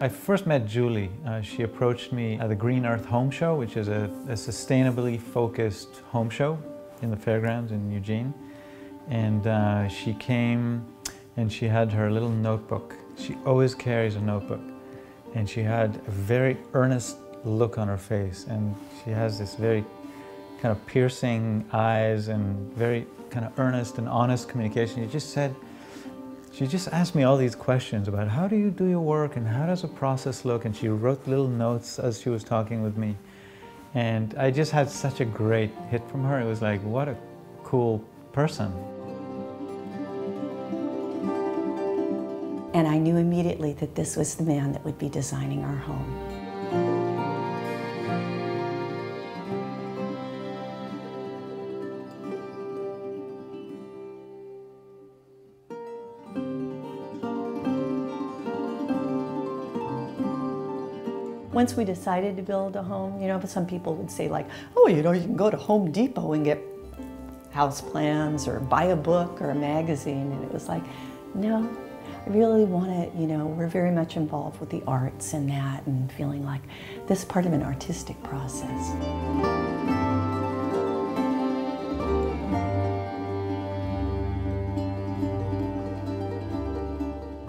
I first met Julie. Uh, she approached me at the Green Earth Home Show, which is a, a, sustainably focused home show in the fairgrounds in Eugene. And uh, she came and she had her little notebook. She always carries a notebook. And she had a very earnest look on her face. And she has this very kind of piercing eyes and very kind of earnest and honest communication. She just said, she just asked me all these questions about how do you do your work and how does a process look and she wrote little notes as she was talking with me and I just had such a great hit from her. It was like, what a cool person. And I knew immediately that this was the man that would be designing our home. Once we decided to build a home, you know, some people would say like, oh, you know, you can go to Home Depot and get house plans or buy a book or a magazine. And it was like, no, I really want to, you know, we're very much involved with the arts and that and feeling like this part of an artistic process.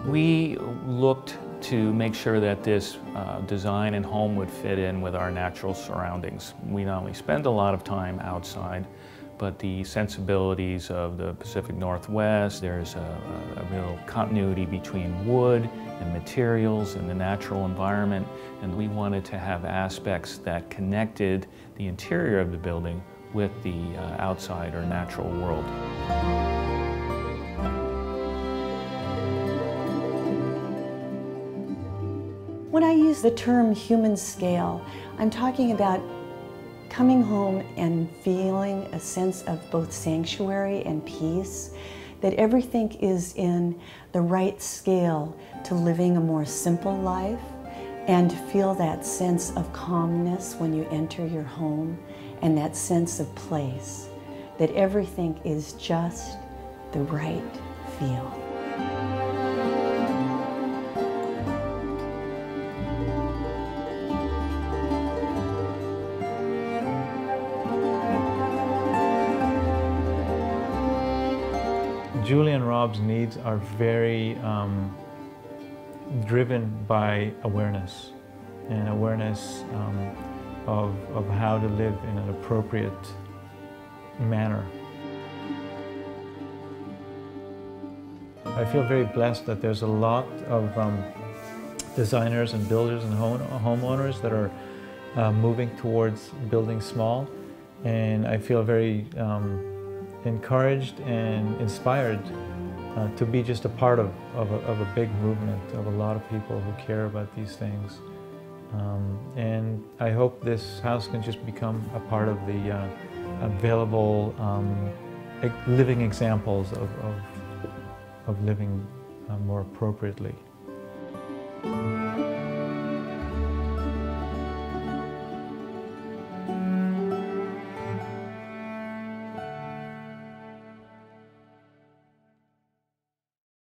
We looked to make sure that this uh, design and home would fit in with our natural surroundings. We not only spend a lot of time outside, but the sensibilities of the Pacific Northwest, there's a, a, real continuity between wood and materials and the natural environment, and we wanted to have aspects that connected the interior of the building with the uh, outside or natural world. When I use the term human scale, I'm talking about coming home and feeling a sense of both sanctuary and peace, that everything is in the right scale to living a more simple life, and to feel that sense of calmness when you enter your home and that sense of place, that everything is just the right feel. Julie and Rob's needs are very um, driven by awareness and awareness um, of, of how to live in an appropriate manner. I feel very blessed that there's a lot of um, designers and builders and home, homeowners that are uh, moving towards building small and I feel very um, encouraged and inspired uh, to be just a part of, of a, of, a, big movement of a lot of people who care about these things. Um, and I hope this house can just become a part of the uh, available um, living examples of, of, of living uh, more appropriately.